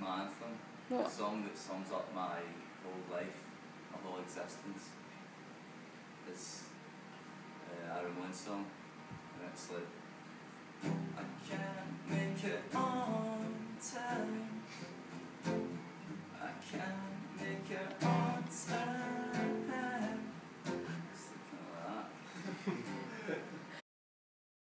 my anthem, what? a song that sums up my whole life, my whole existence. It's uh, a Ramones song, and it's like, I can't make it on time, I can't make it on